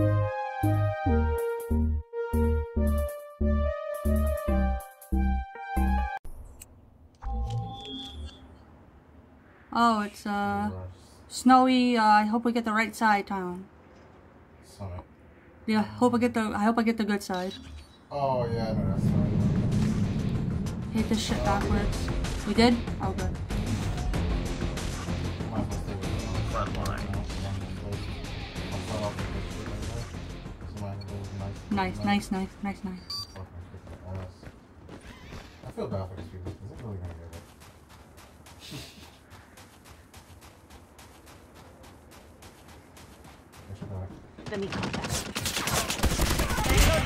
Oh, it's uh snowy. Uh, I hope we get the right side town. Summit. Yeah, hope I get the. I hope I get the good side. Oh yeah, no, that's fine. Hate this shit backwards. We did? Oh good. Nice. Nice, nice, nice, nice, nice. Fucking kick their ass. I feel bad for these people because they're really gonna get it. They should have- Enemy contact.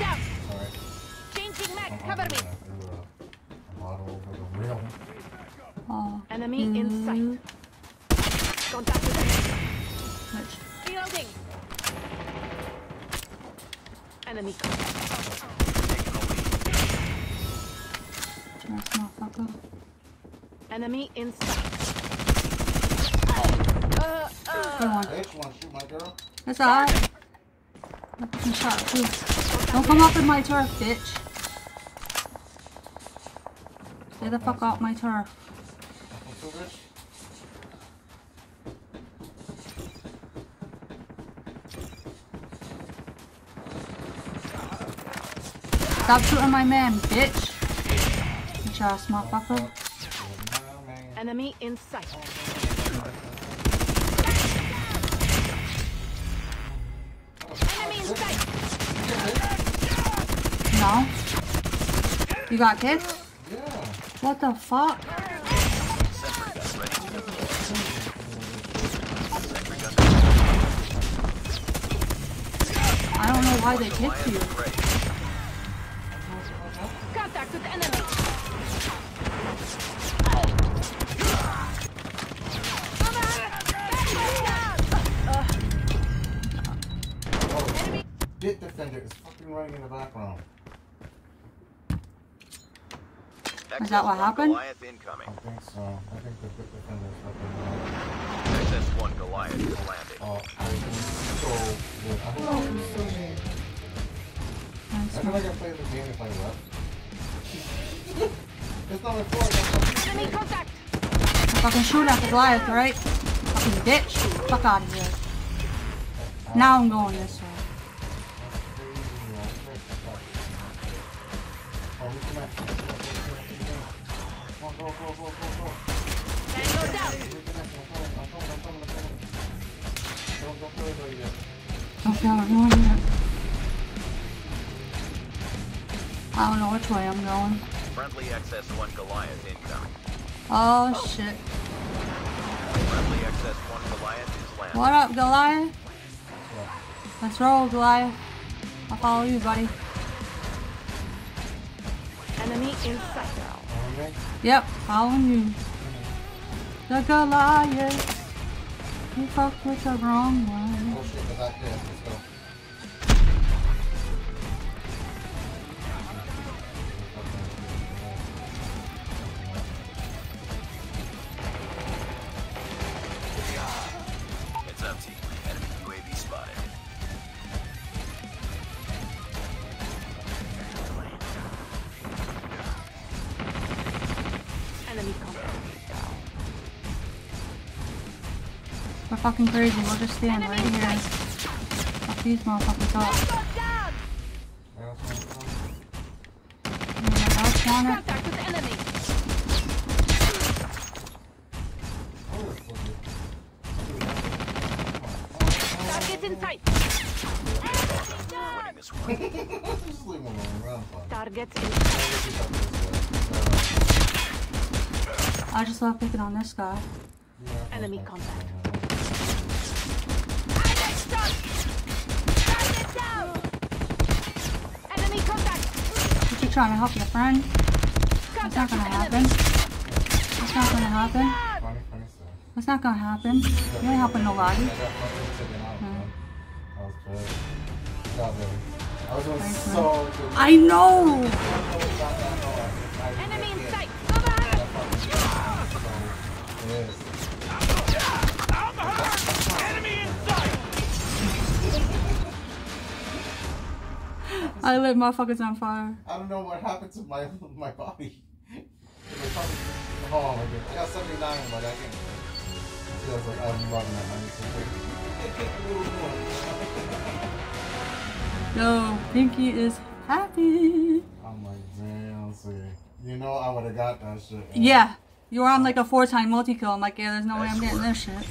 Down. Sorry. Changing mag. Cover me. honestly gonna throw a- a bottle over the rail. Oh. Enemy in sight. Mm. Contact with enemy. Enemy contact. Ass motherfucker. Enemy in sight. Uh, uh. Good one. Bitch, wanna shoot my girl? That's alright. I fucking shot too. Don't come up in my turf, bitch. Stay the fuck out my turf. Stop shooting my man, bitch. Bitch ass motherfucker. Nah, man. Enemy in sight. Enemy in sight. No. You got kicked? Yeah. What the fuck? I don't know why they kicked you. Bitdefender is fucking running in the background. Is that what happened? Goliath incoming. I think so. I think the Bitdefender is fucking running. XS1 Goliath is landing. Oh, I am so good. I hope I can still game. I Nice feel like. I played the game if I left. it's not my fault. I got Enemy shit. contact. Fucking shoot at the Goliath, right? Fucking bitch. Fuck out of here. Now I'm going this way. Go, go, go, go, go. Tango down. Yet. I don't know which way I'm going. Friendly XS1 Goliath incoming. Oh shit. Friendly XS1 Goliath is landing. What up, Goliath? Let's roll, Goliath. I'll follow you, buddy. Yep, following you. The Goliath. You fucked with the wrong one. Oh shit. Let's go. We're fucking crazy. We'll just stand right here. Fuck these motherfuckers up. Tango down. Where else can I come? Yeah, that's. Contact with enemy. It's so good. Target in sight. Winning this one. Just leave him alone. We're on fun. Target in sight. I just love picking on this guy. Enemy contact. But you're trying to help your friend. That's not gonna happen. That's not gonna happen. That's not gonna happen. You ain't helping nobody. Man. I know! Enemy in sight. I lit motherfuckers on fire. I don't know what happened to my my body. Oh my god. I got 79, but I can't. Feels like I'm running at 96. Yo, Pinky is happy. I'm like, damn, see. You know I would have got that shit. Yeah. You were on like a four time multi kill. I'm like, yeah, there's no way I'm getting this shit.